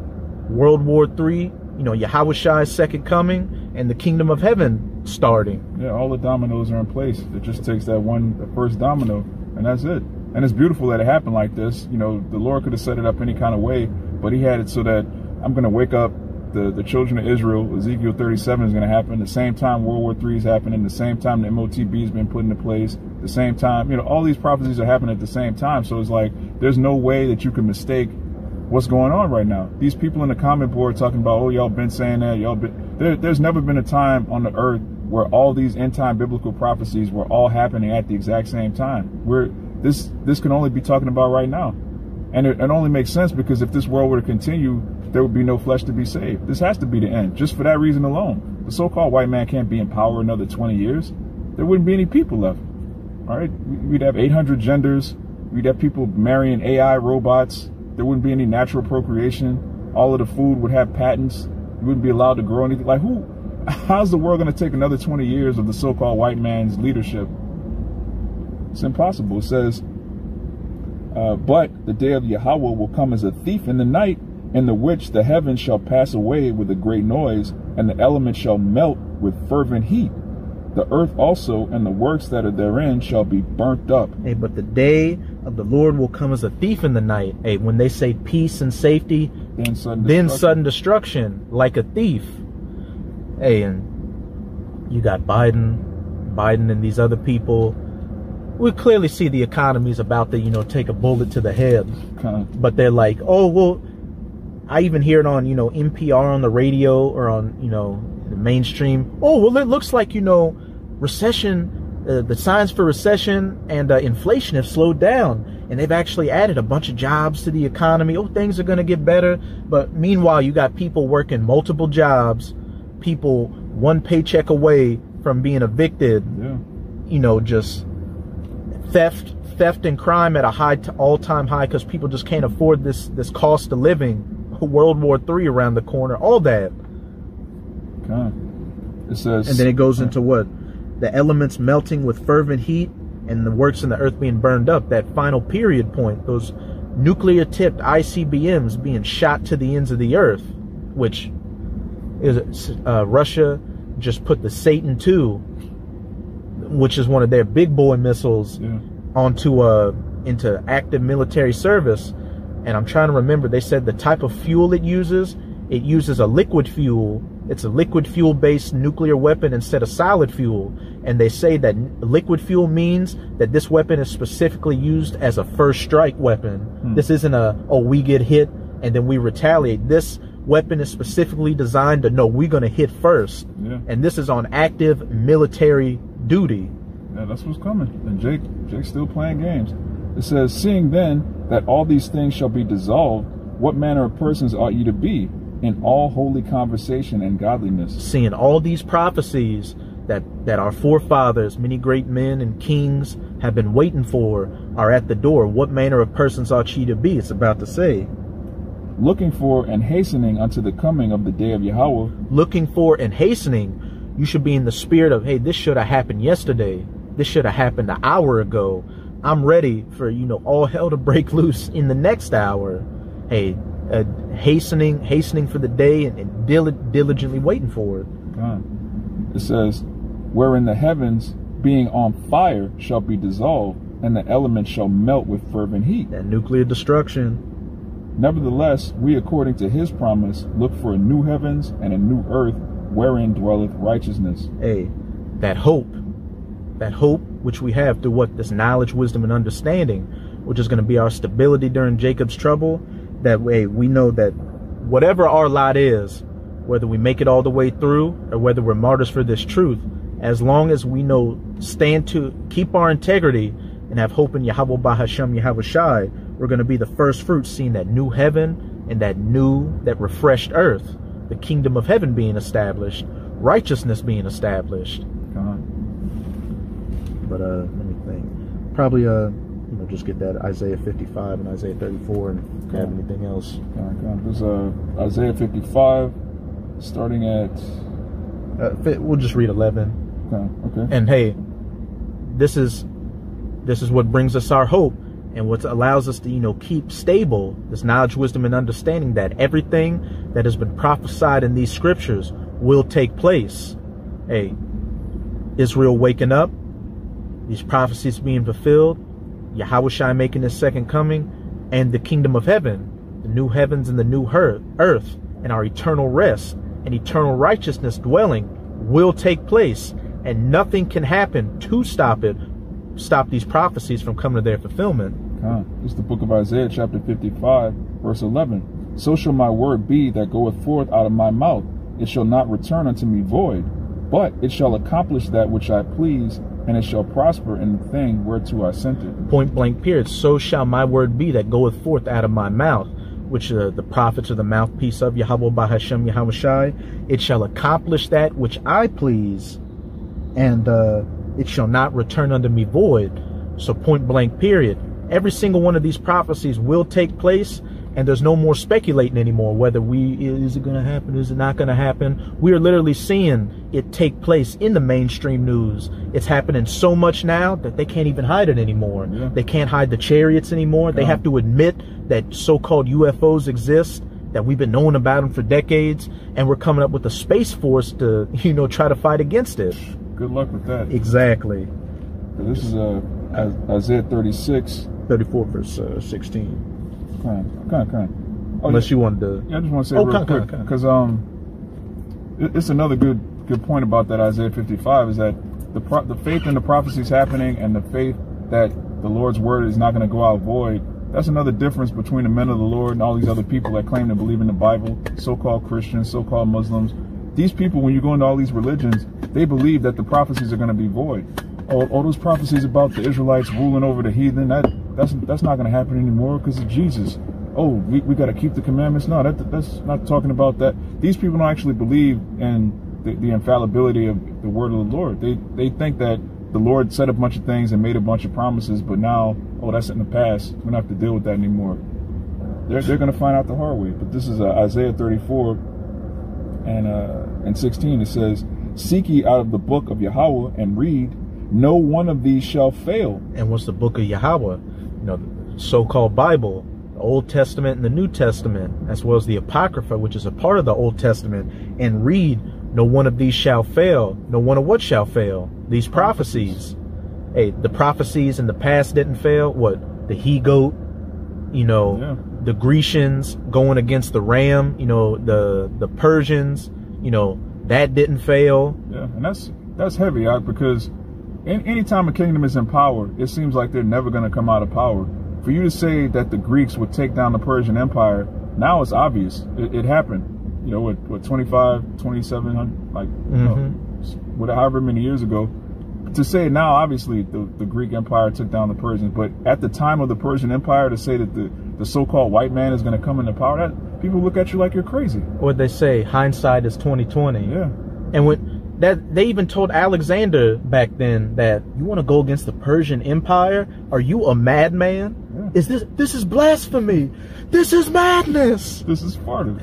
World War III, you know, Yahawah's second coming, and the kingdom of heaven starting. Yeah, all the dominoes are in place. It just takes that one, the first domino, and that's it. And it's beautiful that it happened like this. You know, the Lord could have set it up any kind of way, but He had it so that I'm going to wake up the, the children of Israel. Ezekiel 37 is going to happen. The same time World War III is happening. The same time the MOTB has been put into place. The same time, you know, all these prophecies are happening at the same time. So it's like there's no way that you can mistake what's going on right now. These people in the comment board talking about, oh, y'all been saying that, y'all been. There, there's never been a time on the earth where all these end time biblical prophecies were all happening at the exact same time. We're this this can only be talking about right now, and it, it only makes sense because if this world were to continue, there would be no flesh to be saved. This has to be the end, just for that reason alone. The so-called white man can't be in power another 20 years. There wouldn't be any people left. All right, we'd have 800 genders. We'd have people marrying AI robots there wouldn't be any natural procreation. All of the food would have patents. You wouldn't be allowed to grow anything. Like who? How's the world going to take another 20 years of the so-called white man's leadership? It's impossible. It says, uh, but the day of Yahawah will come as a thief in the night, in the which the heavens shall pass away with a great noise, and the elements shall melt with fervent heat. The earth also and the works that are therein shall be burnt up. Hey, but the day of the Lord will come as a thief in the night. Hey, when they say peace and safety, then sudden then destruction. sudden destruction, like a thief. Hey, and you got Biden, Biden and these other people. We clearly see the economy is about to, you know, take a bullet to the head. But they're like, oh well. I even hear it on, you know, NPR on the radio or on, you know, the mainstream. Oh well, it looks like you know, recession. Uh, the signs for recession and uh, inflation have slowed down, and they've actually added a bunch of jobs to the economy. Oh, things are going to get better. But meanwhile, you got people working multiple jobs, people one paycheck away from being evicted. Yeah. You know, just theft, theft and crime at a high, all-time high because people just can't afford this this cost of living. World War Three around the corner, all that. Okay. It says. And then it goes into what? The elements melting with fervent heat and the works in the earth being burned up. That final period point, those nuclear tipped ICBMs being shot to the ends of the earth, which is uh, Russia just put the Satan 2, which is one of their big boy missiles, Yeah. onto uh into active military service. And I'm trying to remember, they said the type of fuel it uses, it uses a liquid fuel. It's a liquid fuel based nuclear weapon instead of solid fuel. And they say that liquid fuel means that this weapon is specifically used as a first strike weapon. This isn't a, oh, we get hit and then we retaliate. This weapon is specifically designed to know we're going to hit first. Yeah. And this is on active military duty. Yeah, that's what's coming. And Jake, Jake's still playing games. It says, Seeing then that all these things shall be dissolved, what manner of persons ought you to be in all holy conversation and godliness? seeing all these prophecies that that our forefathers, many great men and kings have been waiting for, are at the door. What manner of persons ought ye to be? It's about to say, Looking for and hastening unto the coming of the day of Yahawah, looking for and hastening. You should be in the spirit of, hey, this should have happened yesterday. This should have happened an hour ago. I'm ready for you know all hell to break loose in the next hour. Hey, uh, hastening, hastening for the day and, and dil- diligently waiting for it. God. It says, Wherein the heavens, being on fire, shall be dissolved, and the elements shall melt with fervent heat. That nuclear destruction. Nevertheless, we, according to his promise, look for a new heavens and a new earth, wherein dwelleth righteousness. hey, that hope, that hope which we have through what this knowledge, wisdom, and understanding, which is going to be our stability during Jacob's trouble, that way we know that whatever our lot is, whether we make it all the way through or whether we're martyrs for this truth, as long as we know stand to keep our integrity and have hope in Yahawah Bahasham Yahawashi, we're going to be the first fruits seeing that new heaven and that new, that refreshed earth, the kingdom of heaven being established, righteousness being established. God. But uh, let me think. Probably uh, you know, just get that Isaiah 55 and Isaiah 34 and Okay. have anything else. God, God. There's uh, Isaiah 55, starting at. Uh, we'll just read 11. Okay. Okay. And hey, this is this is what brings us our hope and what allows us to, you know, keep stable this knowledge, wisdom, and understanding that everything that has been prophesied in these scriptures will take place. Hey, Israel waking up, these prophecies being fulfilled, Yahawah making his second coming, and the kingdom of heaven, the new heavens and the new earth, and our eternal rest and eternal righteousness dwelling will take place, and nothing can happen to stop it, stop these prophecies from coming to their fulfillment. This is the book of Isaiah, chapter 55, verse 11. So shall my word be that goeth forth out of my mouth. It shall not return unto me void, but it shall accomplish that which I please, and it shall prosper in the thing whereto I sent it. Point blank period. So shall my word be that goeth forth out of my mouth, which uh, the prophets are the mouthpiece of Yahawah Bahasham Yahweh Shai. It shall accomplish that which I please, and uh, it shall not return unto me void. So point blank period. Every single one of these prophecies will take place, and there's no more speculating anymore whether we is it going to happen, is it not going to happen. We are literally seeing it take place in the mainstream news. It's happening so much now that they can't even hide it anymore. Yeah. They can't hide the chariots anymore. They have to admit that so-called UFOs exist. That we've been knowing about them for decades, and we're coming up with a space force to, you know, try to fight against it. Good luck with that. Exactly. This is uh, Isaiah 36. 34 verse uh, 16. Kind of, kind kind. Oh, Unless you wanted to. Yeah, I just want to say Oh, real come, quick because um, it's another good good point about that Isaiah 55 is that the pro- the faith in the prophecies happening and the faith that the Lord's word is not going to go out void. That's another difference between the men of the Lord and all these other people that claim to believe in the Bible, so-called Christians, so-called Muslims. These people, when you go into all these religions, they believe that the prophecies are going to be void. All, all those prophecies about the Israelites ruling over the heathen, that that's that's not going to happen anymore because of Jesus oh, we, we got to keep the commandments. No, that, that's not talking about that. These people don't actually believe in the, the infallibility of the word of the Lord. They they think that the Lord said a bunch of things and made a bunch of promises, but now, oh, that's in the past. We don't have to deal with that anymore. They're, they're going to find out the hard way. But this is uh, Isaiah 34 and uh, and 16. It says, "Seek ye out of the book of Yahawah and read. No one of these shall fail." And what's the book of Yahawah? You know, the so-called Bible, the Old Testament and the New Testament, as well as the Apocrypha, which is a part of the Old Testament, and read, no one of these shall fail. No one of what shall fail? These prophecies. Hey, the prophecies in the past didn't fail. What? The he-goat, you know, Yeah. the Grecians going against the ram, you know, the the Persians, you know, that didn't fail. Yeah, and that's that's heavy, right? Because anytime a kingdom is in power, it seems like they're never going to come out of power. For you to say that the Greeks would take down the Persian Empire, now it's obvious. It, it happened. You know, what, what 25, 2700, like, you know, mm-hmm. what, however many years ago. To say now, obviously, the, the Greek Empire took down the Persians, but at the time of the Persian Empire, to say that the, the so-called white man is going to come into power, that people look at you like you're crazy. What they say, hindsight is twenty twenty. Yeah. And when that they even told Alexander back then that you want to go against the Persian Empire? Are you a madman? Yeah. Is this this is blasphemy? This is madness. this is Sparta.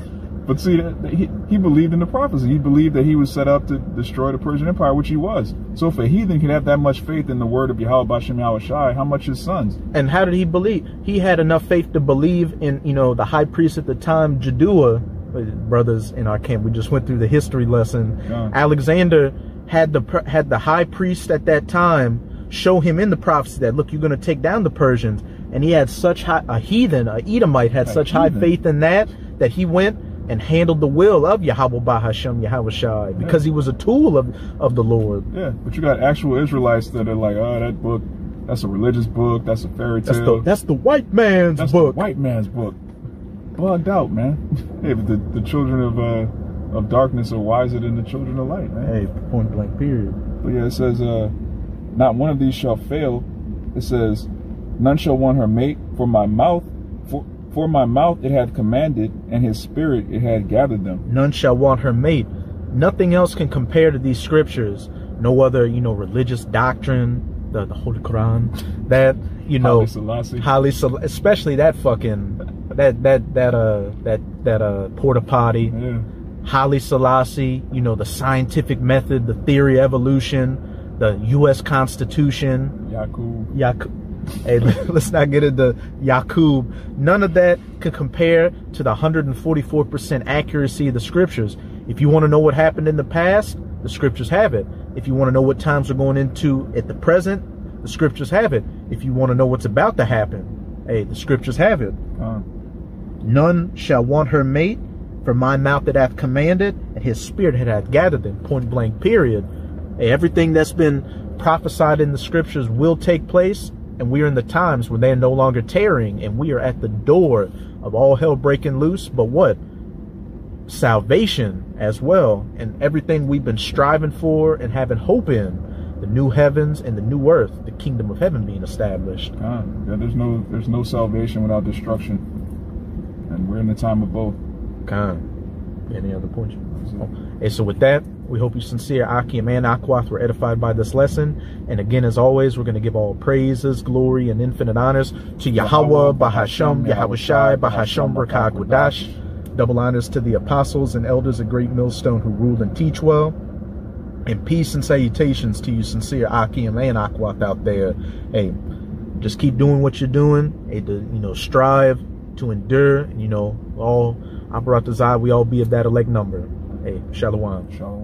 But see, he, he believed in the prophecy. He believed that he was set up to destroy the Persian Empire, which he was. So if a heathen can have that much faith in the word of Yahawah Bashem Yahawashi, how much his sons? And how did he believe? He had enough faith to believe in, you know, the high priest at the time, Jadua, Uh, brothers in our camp. We just went through the history lesson. Yeah. Alexander had the had the high priest at that time show him in the prophecy that look, you're going to take down the Persians, and he had such high a heathen, a Edomite had A such high faith in that that he went and handled the will of Yahawah Bahasham Yahweh Shai because he was a tool of of the Lord. Yeah, but you got actual Israelites that are like, oh, that book, that's a religious book, that's a fairy That's tale. the that's the white man's That's book. the white man's book. Bugged out, man. hey, but the, the children of uh, of darkness are wiser than the children of light, man. Hey, point blank period. But yeah, it says, uh, not one of these shall fail. It says, none shall want her mate, for my mouth, for, for my mouth it hath commanded, and his spirit it hath gathered them. None shall want her mate. Nothing else can compare to these scriptures. No other, you know, religious doctrine, the, the Holy Quran, that, you know, Haile Selassie. Haile Sel- especially that fucking, that, that, that, uh, that, that, uh, porta potty. Yeah. Haile Selassie, you know, the scientific method, the theory of evolution, the U.S. Constitution, Yakub. Yakub. Hey, let's not get into Yakub. None of that could compare to the 144% accuracy of the scriptures. If you want to know what happened in the past, the scriptures have it. If you want to know what times we're going into at the present, the scriptures have it. If you want to know what's about to happen, hey, the scriptures have it. None shall want her mate, for my mouth that hath commanded, and his spirit that hath gathered them. Point blank, period. Everything that's been prophesied in the scriptures will take place, and we are in the times when they are no longer tarrying, and we are at the door of all hell breaking loose. But what? Salvation as well, and everything we've been striving for and having hope in. The new heavens and the new earth, the kingdom of heaven being established. uh, yeah, there's no there's no salvation without destruction, and we're in the time of both. Khan. Any other points? Hey, so with that, we hope you sincere Akim and Akwath were edified by this lesson. And again, as always, we're going to give all praises, glory, and infinite honors to Yahawah, Bahasham, Yahawashi, Bahasham, Double honors to the apostles and elders of Great Millstone who rule and teach well. And peace and salutations to you, sincere Akim and Akwath out there. Hey, just keep doing what you're doing. Hey, to, you know, strive to endure. You know, all Aparat Zai, we all be of that elect number. Hey, Shalom. Shalom.